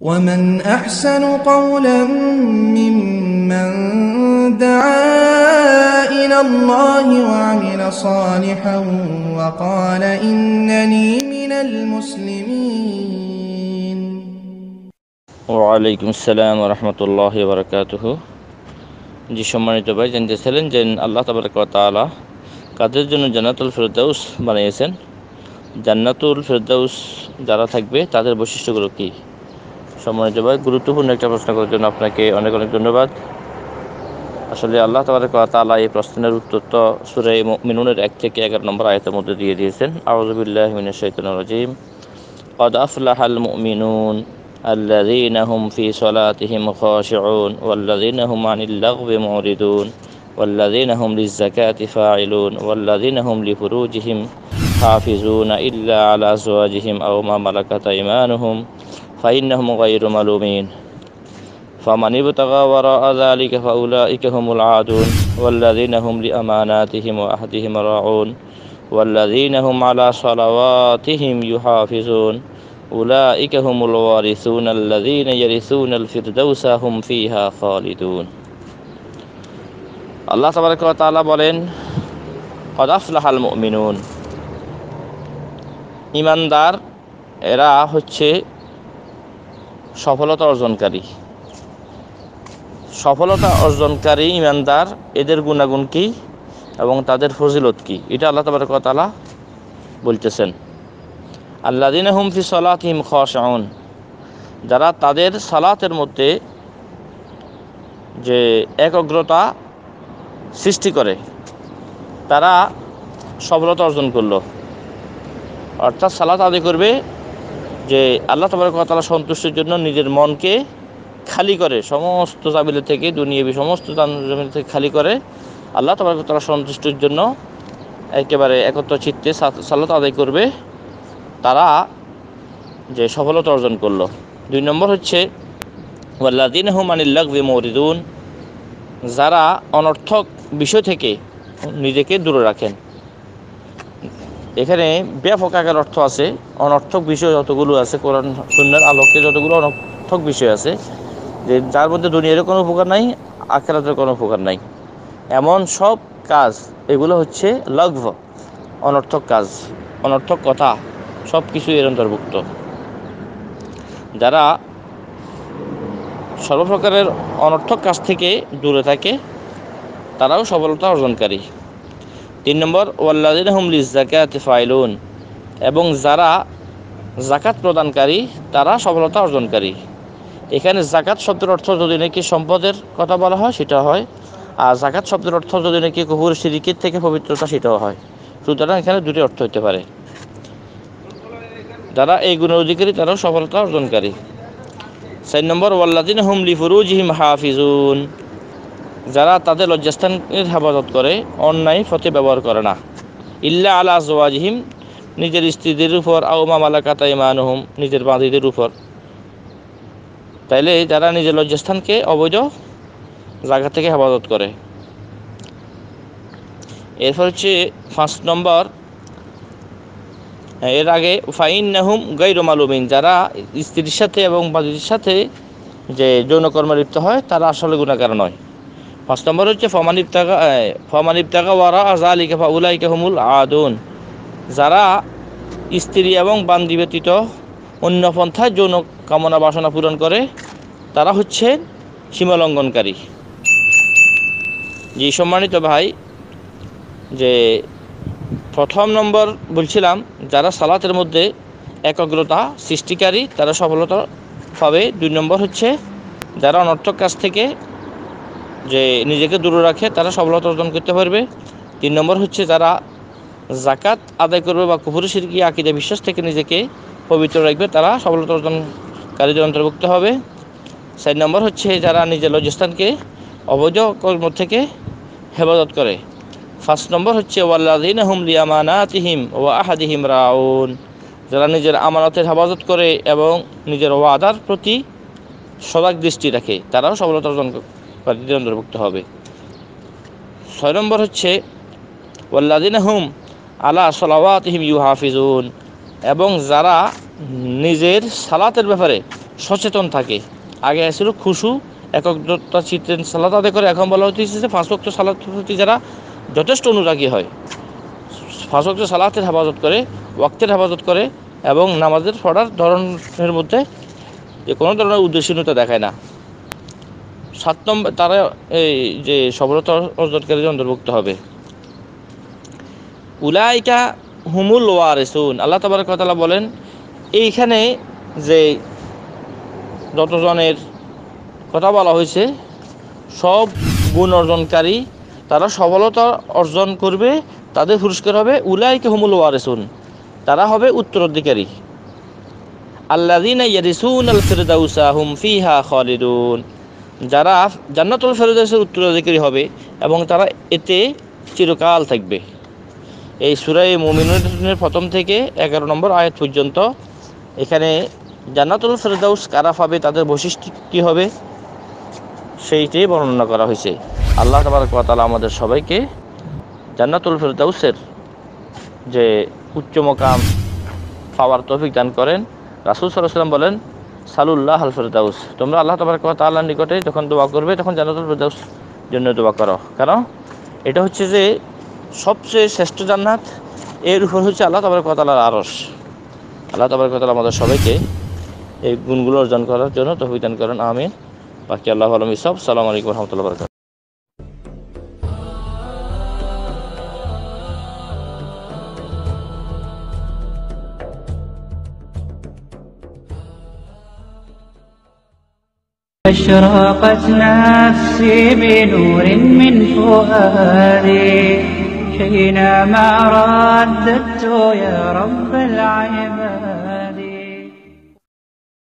ومن أحسن قولا ممن دعا إلى الله وعمل صالحا وقال إنني من المسلمين ওয়ালাইকুম আসসালাম রহমতুল্লাহ বরকাতুহ জি সম্মানিত ভাই জানতেছিলেন যে আল্লাহ তাবারক ওয়া তাআলা কাদের জন্য জান্নাতুল ফেরদাউস বানিয়েছেন জান্নাতুল ফেরদাউস যারা থাকবে তাদের বৈশিষ্ট্যগুলো কী সম্মানিত ভাই গুরুত্বপূর্ণ একটা প্রশ্ন করার জন্য আপনাকে অনেক অনেক ধন্যবাদ আসলে আল্লাহ তাবারক ওয়া তাআলা এই প্রশ্নের উত্তর তো সূরা মিনুনের এক থেকে এগারো নম্বর আয়াতের মধ্যে দিয়ে দিয়েছেন আউযুবিল্লাহি মিনাশ শাইতানির রাজিম قد أفلح المؤمنون الذين هم في صلاتهم خاشعون والذين هم عن اللغو معرضون والذين هم للزكاة فاعلون والذين هم لفروجهم حافظون إلا على أزواجهم أو ما ملكت أيمانهم فإنهم غير ملومين فمن ابتغى وراء ذلك فأولئك هم العادون والذين هم لأماناتهم وعهدهم راعون والذين هم على صلواتهم يحافظون أولئك هم الوارثون الذين يرثون الفردوس هم فيها خالدون আল্লাহ তাবারক ওয়া তাআলা বলেন قد أفلح المؤمنون ইমানদার এরা হচ্ছে সফলতা অর্জনকারী। সফলতা অর্জনকারী ইমানদার, এদের গুণাগুণ কী এবং তাদের ফজিলত কি? এটা আল্লাহ তাআলা বলতেছেন। আল্লাদিন হুমফি সলাতিম খাউন যারা তাদের সালাতের মধ্যে যে একগ্রতা সৃষ্টি করে, তারা সফলতা অর্জন করল। অর্থাৎ সালাত আদায় করবে যে আল্লাহ তালা সন্তুষ্টির জন্য নিজের মনকে খালি করে, সমস্ত জাবিল থেকে, দুনিয়াবি সমস্ত জমিন থেকে খালি করে আল্লাহ তালা সন্তুষ্টির জন্য একেবারে একত্র চিত্তে সালাত আদায় করবে। তারা যে সফলতা অর্জন করল। দুই নম্বর হচ্ছে ওয়াল্লাদিন হুমানিল্লাহ মরিদুন, যারা অনর্থক বিষয় থেকে নিজেকে দূরে রাখেন। এখানে ব্যাপক আকার অর্থ আছে, অনর্থক বিষয় যতগুলো আছে, কোরআন, সুন্নার আলোকে যতগুলো অনর্থক বিষয় আছে, যে যার মধ্যে দুনিয়ারও কোনো উপকার নাই, আখেরাতের কোনো উপকার নাই। এমন সব কাজ, এগুলো হচ্ছে লঘ্ব, অনর্থক কাজ, অনর্থক কথা সব কিছু এর অন্তর্ভুক্ত। যারা সর্বপ্রকারের অনর্থক কাজ থেকে দূরে থাকে, তারাও সফলতা অর্জনকারী। তিন নম্বর ওয়াল্লাদিন হুমলিস জাকাত ফাইলুন। এবং যারা জাকাত প্রদানকারী, তারা সফলতা অর্জনকারী। এখানে জাকাত শব্দের অর্থ যদি নাকি সম্পদের কথা বলা হয়, সেটা হয়। আর জাকাত শব্দের অর্থ যদি নাকি কুহুর সিরিকির থেকে পবিত্রতা, সেটাও হয়। সুতরাং এখানে দুটি অর্থ হতে পারে। যারা এই গুণের অধিকারী, তারাও সফলতা অর্জনকারী। চার নম্বর ওয়াল্লাদিন হুমলি ফুরুজিহিম হাফিজুন। যারা তাদের লজ্জাস্থানের হেফাজত করে, অন্যায় ফতে ব্যবহার করে না। ইল্লা আলা জওয়াজিহিম নিজের স্ত্রীদের উপর আউমা মালাকাতা ইমানুহুম নিজের বাঁধিদের উপর। তাইলে যারা নিজের লজ্জাস্থানকে অবৈধ জায়গা থেকে হেফাজত করে। এরপর হচ্ছে পাঁচ নম্বর, এর আগে ফাইন নাহুম গৈর মালুমিন, যারা স্ত্রীর সাথে এবং বাদির সাথে যে যৌনকর্মে লিপ্ত হয়, তারা আসলে গুণাকার নয়। পাঁচ নম্বর হচ্ছে, ফমান ইবতাকা ফমান ইবতাকা ওয়ারা আজালিকা ফাউলাইকা হুমুল আদুন। যারা স্ত্রী এবং বান্দি ব্যতীত অন্য পন্থায় যৌন কামনা বাসনা পূরণ করে, তারা হচ্ছে সীমালঙ্ঘনকারী। যে সম্মানিত ভাই, যে প্রথম নম্বর বলছিলাম, যারা সালাতের মধ্যে একগ্রতা সৃষ্টিকারী, তারা সফলতা পাবে। দুই নম্বর হচ্ছে, যারা অনর্থক কাছ থেকে যে নিজেকে দূরে রাখে, তারা সফলতা অর্জন করতে পারবে। তিন নম্বর হচ্ছে যারা জাকাত আদায় করবে বা কুপুর সিরকি, আকিদা, বিশ্বাস থেকে নিজেকে পবিত্র রাখবে, তারা সফলতা অর্জনকারীদের অন্তর্ভুক্ত হবে। চার নম্বর হচ্ছে যারা নিজের লজ্জাস্থানকে অবৈধ কর্ম থেকে হেফাজত করে। ফার্স্ট নম্বর হচ্ছে ওয়াল্লাদিন হুমলি ও আহাদিহিম রাউন। যারা নিজের আমানতের হেফাজত করে এবং নিজের ওয়াদার প্রতি সজাগ দৃষ্টি রাখে, তারাও সফলতা অর্জন প্রার্থীদের অন্তর্ভুক্ত হবে। ছয় নম্বর হচ্ছে ওয়াল্লাদিন হুম আলা সলাওয়াতহিম ইউ হাফিজুন এবং যারা নিজের সালাতের ব্যাপারে সচেতন থাকে। আগে আসছিল খুশু এককটা চিত্রেন সালাত আদায় করে, এখন বলা হচ্ছে যে ওয়াক্ত সালাত প্রতি যারা যথেষ্ট অনুরাগী হয় ওয়াক্ত সালাতের হেফাজত করে, ওয়াক্তের হেফাজত করে, এবং নামাজের পড়ার ধরনের মধ্যে যে কোনো ধরনের উদ্দেশ্যহীনতা দেখায় না। সাত নম্বর, তারা এই যে সফলতা অর্জনকারীদের অন্তর্ভুক্ত হবে। উলাইকা হুমুল ওয়ারেসুন। আল্লাহ তাবার কথা বলেন, এইখানে যে যতজনের কথা বলা হয়েছে, সব গুণ অর্জনকারী, তারা সফলতা অর্জন করবে, তাদের পুরস্কার হবে উলাইকে হুমুল ওয়ারেসুন। তারা হবে উত্তরাধিকারী। আল্লাদিনা ইয়ারিসুন আল ফিরদাউসা হুম ফিহা খালিদুন। যারা জান্নাতুল ফেরদাউসের উত্তরাধিকারী হবে এবং তারা এতে চিরকাল থাকবে। এই সুরাই মুমিনের প্রথম থেকে এগারো নম্বর আয়াত পর্যন্ত এখানে জান্নাতুল ফেরদাউস কারা পাবে, তাদের বৈশিষ্ট্য কী হবে সেইটি বর্ণনা করা হয়েছে। আল্লাহ তালা আমাদের সবাইকে জান্নাতুল ফেরদাউসের যে উচ্চ মোকাম পাওয়ার তৌফিক দান করেন। রাসুল সাল্লাম বলেন সালুল্লাহ আল ফেরদাউস। তোমরা আল্লাহ তবরক তাল্লাহ নিকটে যখন দোয়া করবে, তখন জান্নাতুল ফেরদাউস জন্য দোয়া করো। কেন? এটা হচ্ছে যে সবচেয়ে শ্রেষ্ঠ জান্নাত, এর উপর হচ্ছে আল্লাহ তাবার কতালার আরস আল্লাহ তোমার কথা আমাদের সবাইকে এই গুণগুলো অর্জন করার জন্য তহবিদান দান করেন। আমিন। বাকি আল্লাহ আলম ইসব সালাম আলাইকুম রহমতুল্লাহ أشرقت نفسي بنور من فؤادي حينما رددت يا رب العباد.